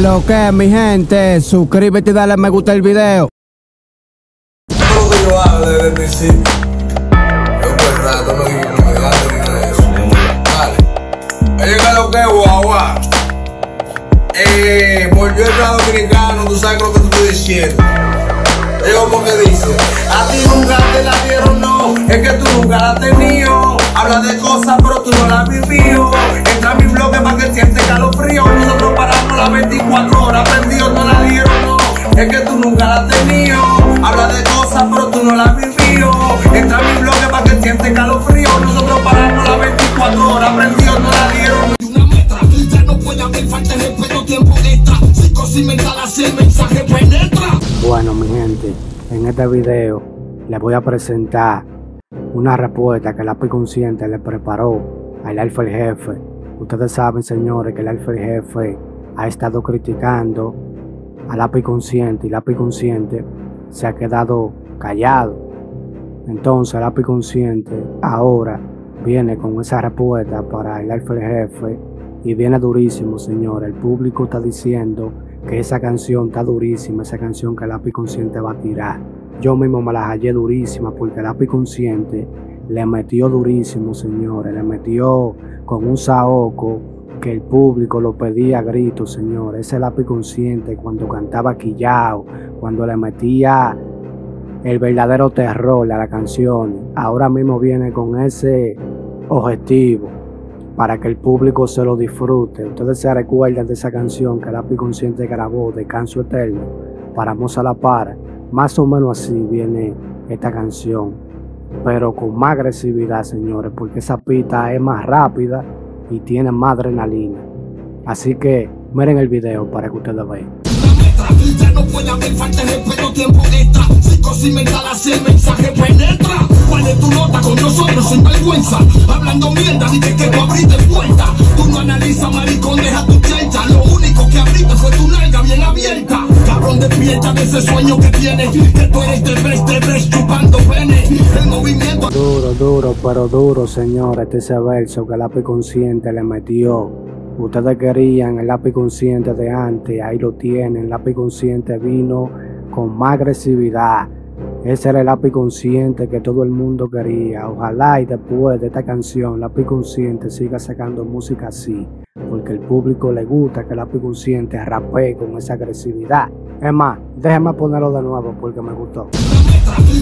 Lo que, mi gente, suscríbete y dale me gusta el video. Lo que guagua. Eh, volvió el lado dominicano, tú sabes lo que te estoy diciendo. Es como que dice, a ti nunca te la dieron, no, es que tú nunca la has tenido. Habla de cosas, pero tú no la has vivido. Entra a mi bloque para que siente. Nosotros paramos las 24 horas prendidos, no la dieron, no, es que tú nunca la has tenido. Habla de cosas, pero tú no la has vivido. Entra a mi bloque para que siente calofrío. Nosotros paramos las 24 horas prendidos, no la dieron. y una metra. Ya no puede haber falta de respeto, tiempo extra. Psicocimental así el mensaje penetra. Bueno, mi gente, en este video les voy a presentar una respuesta que el API Consciente le preparó al Alfa el Jefe. Ustedes saben, señores, que el Alfa el Jefe ha estado criticando al API Consciente y el API Consciente se ha quedado callado. Entonces el API Consciente ahora viene con esa respuesta para el Alfa Jefe y viene durísimo, señores. El público está diciendo que esa canción está durísima, esa canción que el API Consciente va a tirar. Yo mismo me la hallé durísima porque el API Consciente le metió durísimo, señores. Le metió con un saoco que el público lo pedía a gritos, señores. Ese lápiz consciente cuando cantaba quillao, cuando le metía el verdadero terror a la canción. Ahora mismo viene con ese objetivo para que el público se lo disfrute. Ustedes se recuerdan de esa canción que Lápiz Consciente grabó, Descanso Eterno, para Moza La Para. Más o menos así viene esta canción, pero con más agresividad, señores, porque esa pista es más rápida y tiene más adrenalina. Así que miren el video para que ustedes vean. Lo único que abriste fue tu. Cabrón, despierta de ese sueño que. Que tú eres te ves, te ves chupando pene. El movimiento Duro, duro, pero duro, señores, este ese verso que el lápiz consciente le metió. Ustedes querían el lápiz consciente de antes, ahí lo tienen. El lápiz consciente vino con más agresividad. Ese era el lápiz consciente que todo el mundo quería. Ojalá y después de esta canción, lápiz consciente siga sacando música así. Porque el público le gusta que el lápiz consciente rapee con esa agresividad. Es más, déjenme ponerlo de nuevo porque me gustó.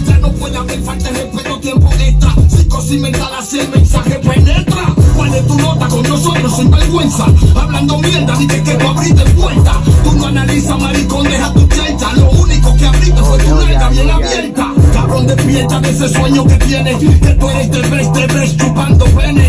Ya no puede haber falta de respeto, tiempo extra. Psicocimental así el mensaje penetra. ¿Cuál es tu nota con nosotros sin vergüenza? Hablando mierda, dije que tú abriste puerta. Tú no analizas, maricón, deja tu chelcha. Lo único que abriste fue tu nalga bien abierta. Cabrón, despierta de ese sueño que tienes. Que tú eres te ves, te ves chupando.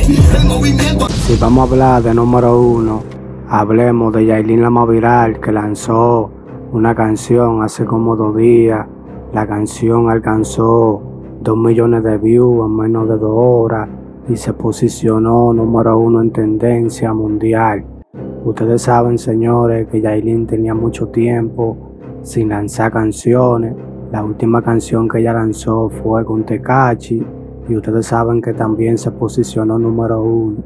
Si vamos a hablar de número uno, hablemos de Yailin la más viral que lanzó una canción hace como dos días. La canción alcanzó dos millones de views en menos de dos horas y se posicionó número uno en tendencia mundial. Ustedes saben, señores, que Yailin tenía mucho tiempo sin lanzar canciones. La última canción que ella lanzó fue con Tecachi y ustedes saben que también se posicionó número uno.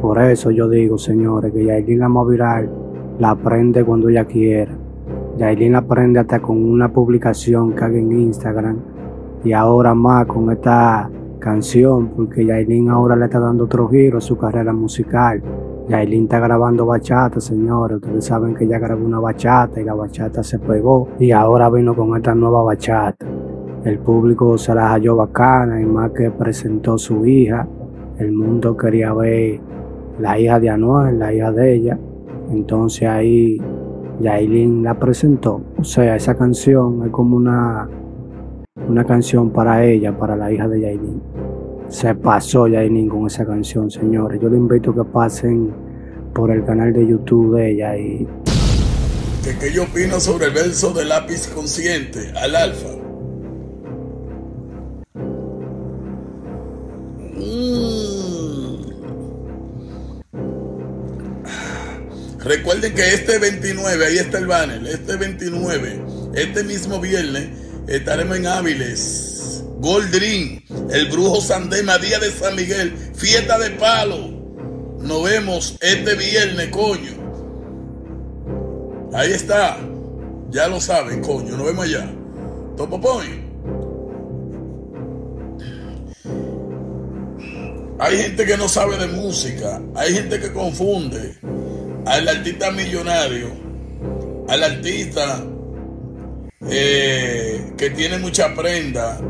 Por eso yo digo, señores, que Yailin la viral la aprende cuando ella quiera. Yailin la aprende hasta con una publicación que haga en Instagram y ahora más con esta canción, porque Yailin ahora le está dando otro giro a su carrera musical. Yailin está grabando bachata, señores. Ustedes saben que ella grabó una bachata y la bachata se pegó y ahora vino con esta nueva bachata. El público se la halló bacana y más que presentó su hija. El mundo quería ver la hija de Anuel, la hija de ella. Entonces ahí Yailin la presentó. O sea, esa canción es como una, una canción para ella, para la hija de Yailin. Se pasó Yailin con esa canción, señores. Yo les invito a que pasen por el canal de YouTube de ella y ¿Qué, qué yo opino sobre el verso de lápiz consciente al alfa? Recuerden que este 29, ahí está el banner, este 29, este mismo viernes, estaremos en Áviles, Gold Dream, el Brujo Sandema, Día de San Miguel, fiesta de palo. Nos vemos este viernes, coño. Ahí está. Ya lo saben, coño. Nos vemos allá. Topo Point. Hay gente que no sabe de música. Hay gente que confunde al artista millonario, al artista eh, que tiene mucha prenda,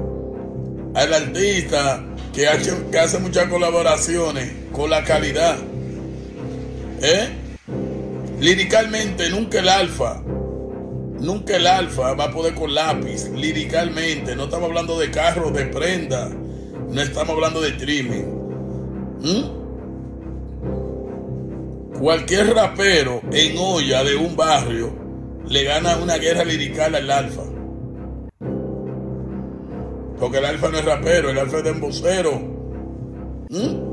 al artista que hace, que hace muchas colaboraciones con la calidad. ¿Eh? Liricalmente, nunca el alfa, nunca el alfa va a poder con lápiz, liricalmente. No estamos hablando de carro, de prenda, no estamos hablando de streaming. ¿Mm? Cualquier rapero en olla de un barrio le gana una guerra lirical al alfa. Porque el alfa no es rapero, el alfa es de. ¿Mm?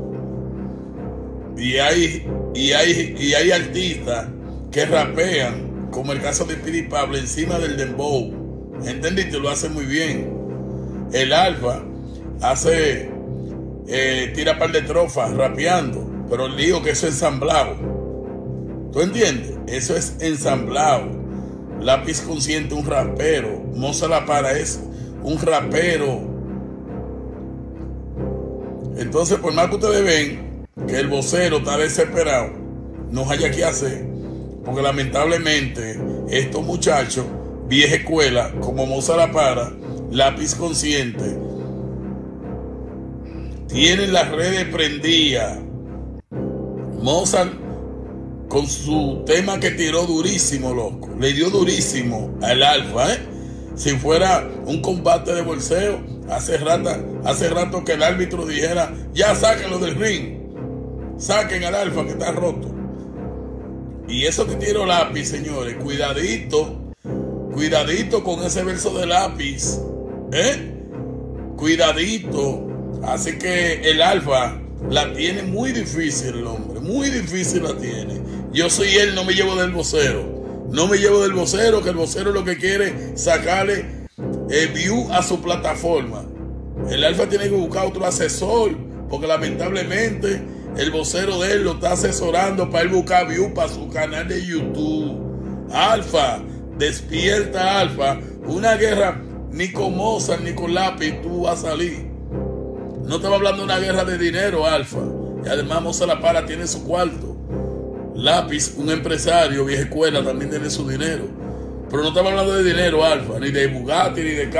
Y hay, y hay, y hay artistas que rapean, como el caso de Piri Pablo, encima del dembow. ¿Entendiste? Lo hace muy bien. El alfa hace, eh, tira par de trofas rapeando, pero el lío que es ensamblado. ¿Tú entiendes? Eso es ensamblado. Lápiz consciente, un rapero. Moza la para es un rapero. Entonces, por más que ustedes ven que el vocero está desesperado, no haya que hacer. Porque lamentablemente estos muchachos, vieja escuela, como Moza la para, lápiz consciente, tienen las redes prendidas. Mozart con su tema que tiró durísimo, loco. Le dio durísimo al Alfa, ¿eh? Si fuera un combate de bolseo, hace rato, hace rato que el árbitro dijera, ya sáquenlo del ring. Saquen al Alfa que está roto. Y eso que tiró lápiz, señores, cuidadito, cuidadito con ese verso de lápiz, ¿eh? Cuidadito. Así que el Alfa la tiene muy difícil el hombre, muy difícil la tiene. Yo soy él, no me llevo del vocero. No me llevo del vocero, que el vocero lo que quiere sacarle el view a su plataforma. El alfa tiene que buscar otro asesor, porque lamentablemente el vocero de él lo está asesorando para él buscar view para su canal de YouTube. Alfa, despierta Alfa. Una guerra ni con Mozart ni con lápiz tú vas a salir. No estaba hablando de una guerra de dinero, Alfa. Y además Mozart la para tiene su cuarto. Lápiz, un empresario, vieja escuela, también tiene su dinero. Pero no estamos hablando de dinero, Alfa, ni de Bugatti, ni de